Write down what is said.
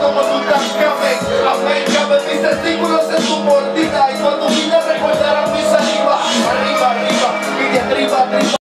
como tu cascabel América me mis testículos en tu mordida Y cuando vida recordarán mi saliva Arriba, arriba, y de arriba, arriba.